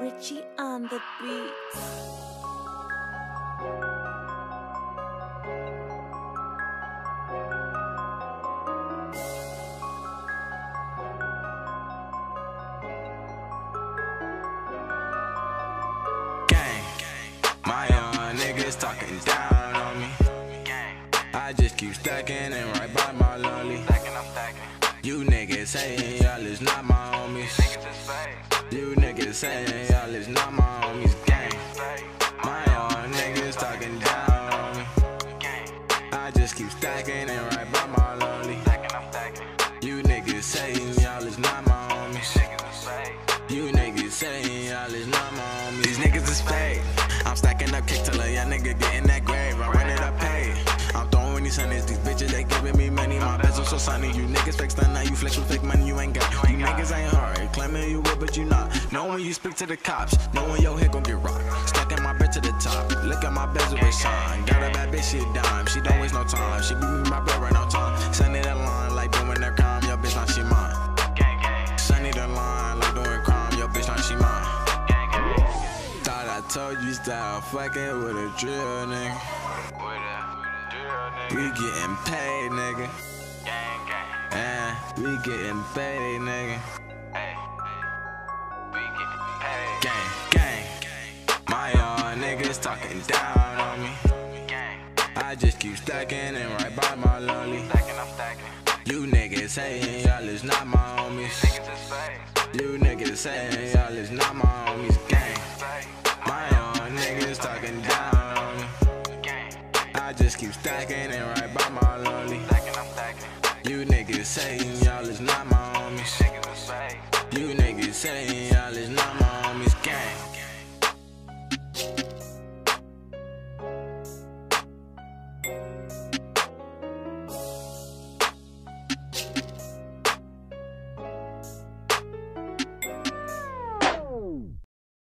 Richie on the beat. Gang, my young niggas talking down on me. I just keep stacking and right by my lolly. You niggas saying You niggas saying y'all is not my homies. Gang, my young niggas talking down on me. I just keep stacking and right by my lolly. You niggas saying y'all is not my homies. You niggas saying y'all is not my homies. These niggas is fake. I'm stacking up kick till a young nigga get in that grave. I run it up paid. I'm throwing these sunnies. These bitches they giving me money. My bezel so sunny. You niggas fake stun now. You flex with fake money. You ain't got. Know when you speak to the cops. Know when your head gon' get rocked. Stacking my bed to the top. Look at my bezel with shine. Got a bad bitch, she a dime. She don't waste no time. She beat me my bread right on time. Sunny that line like doing that crime. Your bitch now she mine. Sunny the line like doing crime. Your bitch now she mine. Thought I told you stop fucking with a drill nigga. We getting paid, nigga. Yeah, we getting paid, nigga. Talking down on me. I just keep stacking and right by my lolly. You niggas saying y'all is not my homies. You niggas saying y'all is not my homies. Gang. My young niggas talking down on me. I just keep stacking and right by my lolly. You niggas saying y'all is not my homies. You niggas saying